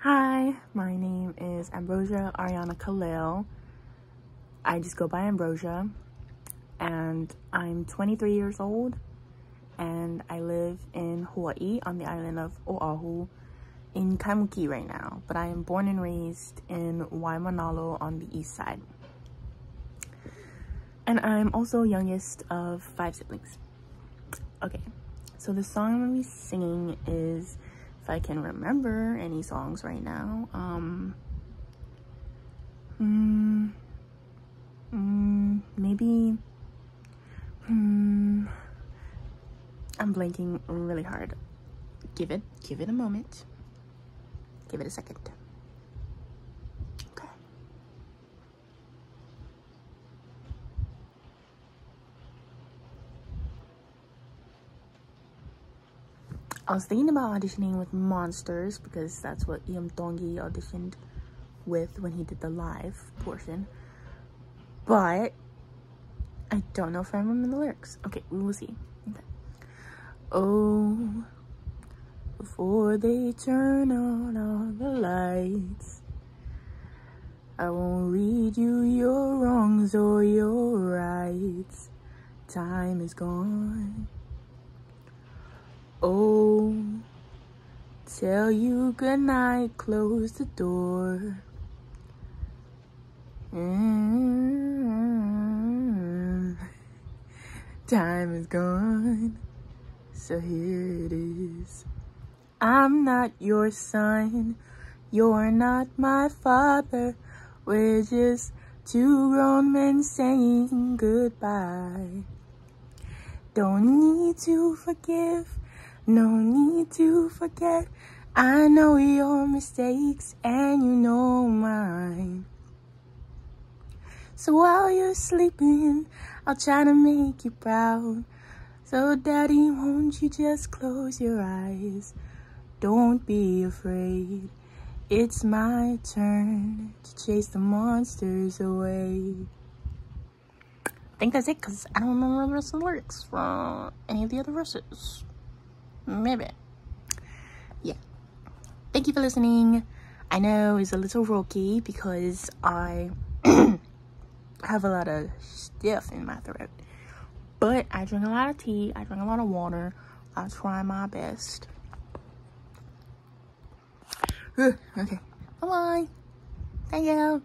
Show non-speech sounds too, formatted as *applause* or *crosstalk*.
Hi, my name is Ambrosia Ariana Kaleo. I just go by Ambrosia, and I'm 23 years old, and I live in Hawaii on the island of Oahu in Kaimuki right now, but I am born and raised in Waimanalo on the east side. And I'm also youngest of five siblings. Okay, so the song I'm gonna be singing is if I can remember any songs right now. Um, mm, mm, maybe. Hmm, I'm blanking really hard. Give it, give it a moment. Give it a second. I was thinking about auditioning with Monsters because that's what Iam Tongi auditioned with when he did the live portion. But I don't know if I remember the lyrics. Okay, we will see. Okay. Oh, before they turn on all the lights, I won't read you your wrongs or your rights. Time is gone. Oh, tell you goodnight, close the door. Mm. Time is gone, so here it is. I'm not your son, you're not my father. We're just two grown men saying goodbye. Don't need to forgive, no need to forget. I know your mistakes and you know mine. So while you're sleeping, I'll try to make you proud. So daddy, won't you just close your eyes? Don't be afraid. It's my turn to chase the monsters away. I think that's it because I don't remember the rest of the lyrics from any of the other verses. Maybe. Yeah. Thank you for listening. I know it's a little rocky because I *clears throat* have a lot of stuff in my throat. But I drink a lot of tea. I drink a lot of water. I try my best. *sighs* okay. Bye-bye. Thank you.